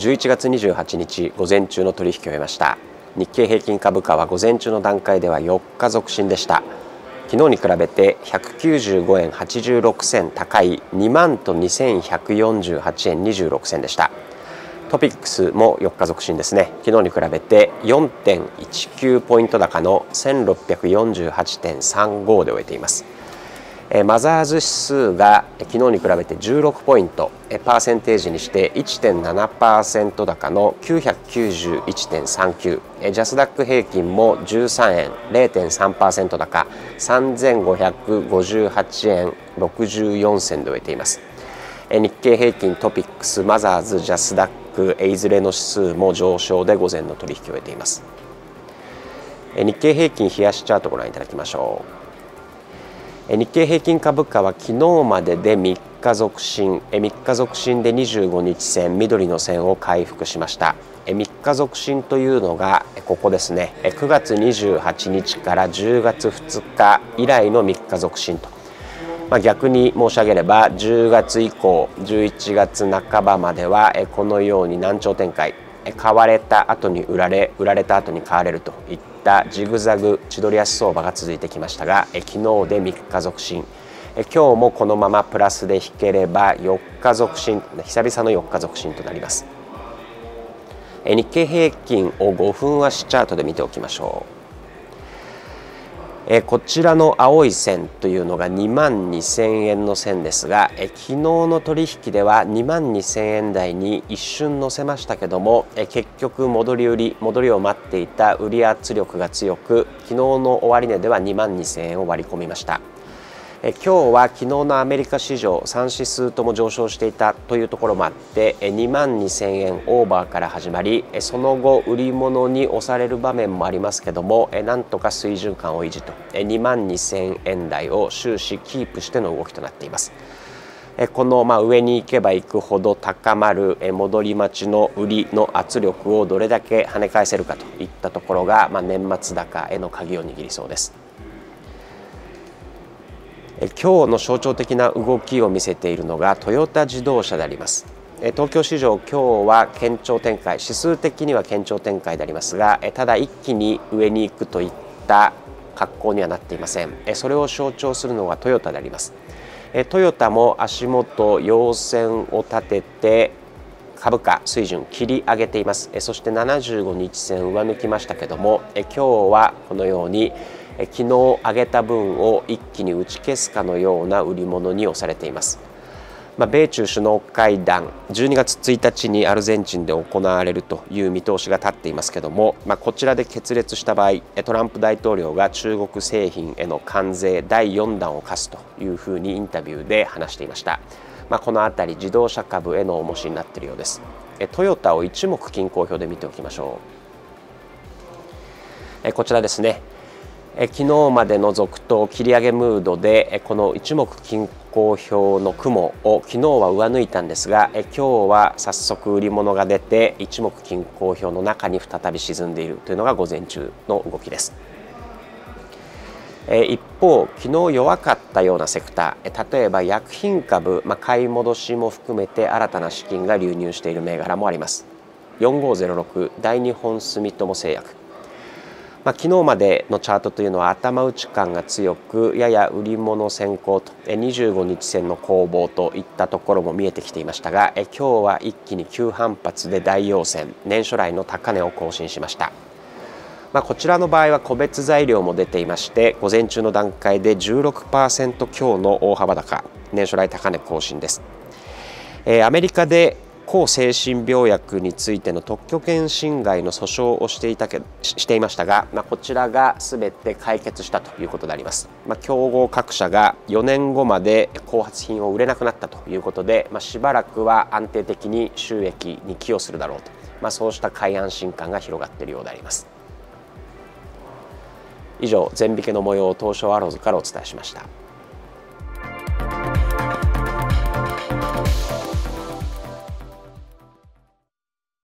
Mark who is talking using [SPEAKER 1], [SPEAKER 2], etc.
[SPEAKER 1] 11月28日午前中の取引を終えました。日経平均株価は午前中の段階では4日続伸でした。昨日に比べて195円86銭高い2万と2148円26銭でした。トピックスも4日続伸ですね。昨日に比べて4.19ポイント高の1648.35で終えています。マザーズ指数が昨日に比べて16ポイントパーセンテージにして1.7%高の991.39ジャスダック平均も13円0.3%高3558円64銭で終えています。日経平均トピックスマザーズジャスダックいずれの指数も上昇で午前の取引を終えています。日経平均冷やしチャートをご覧いただきましょう。日経平均株価は昨日までで3日続伸。3日続伸で25日線緑の線を回復しました。3日続伸というのがここですね。9月28日から10月2日以来の3日続伸と。まあ、逆に申し上げれば10月以降11月半ばまではこのように難聴展開。買われた後に売られ売られた後に買われるといったたジグザグ千鳥足相場が続いてきましたが昨日で3日続伸。今日もこのままプラスで引ければ4日続伸。久々の4日続伸となります。日経平均を5分足チャートで見ておきましょう。えこちらの青い線というのが2万2000円の線ですがえ昨日の取引では2万2000円台に一瞬乗せましたけどもえ結局戻り売り戻りを待っていた売り圧力が強く昨日の終値では2万2000円を割り込みました。今日は昨日のアメリカ市場3指数とも上昇していたというところもあって2万2000円オーバーから始まりその後売り物に押される場面もありますけどもなんとか水準感を維持と2万2000円台を終始キープしての動きとなっています。このま上に行けば行くほど高まる戻り待ちの売りの圧力をどれだけ跳ね返せるかといったところがま年末高への鍵を握りそうです。今日の象徴的な動きを見せているのがトヨタ自動車であります。東京市場今日は堅調展開指数的には堅調展開でありますがただ一気に上に行くといった格好にはなっていません。それを象徴するのがトヨタであります。トヨタも足元陽線を立てて株価水準切り上げています。そして75日線上抜きましたけども今日はこのように昨日上げた分を一気に打ち消すかのような売り物に押されています。まあ、米中首脳会談12月1日にアルゼンチンで行われるという見通しが立っていますけども、まあ、こちらで決裂した場合トランプ大統領が中国製品への関税第4弾を課すというふうにインタビューで話していました、まあ、この辺り自動車株への重しになっているようです。トヨタを一目均衡表で見ておきましょう。こちらですね。昨日までの続投切り上げムードでこの一目均衡表の雲を昨日は上抜いたんですが今日は早速売り物が出て一目均衡表の中に再び沈んでいるというのが午前中の動きです。一方昨日弱かったようなセクター例えば薬品株、まあ、買い戻しも含めて新たな資金が流入している銘柄もあります。4506大日本住友製薬。まあ、昨日までのチャートというのは頭打ち感が強くやや売り物先行と25日線の攻防といったところも見えてきていましたが今日は一気に急反発で大陽線年初来の高値を更新しました。まあ、こちらの場合は個別材料も出ていまして午前中の段階で16%強の大幅高年初来高値更新です。えー、アメリカで抗精神病薬についての特許権侵害の訴訟をしていたけしていましたが、まあ、こちらがすべて解決したということであります、まあ、競合各社が4年後まで後発品を売れなくなったということで、まあ、しばらくは安定的に収益に寄与するだろうと、まあ、そうした快安心感が広がっているようであります。以上全引けの模様を東証アローズからお伝えしました。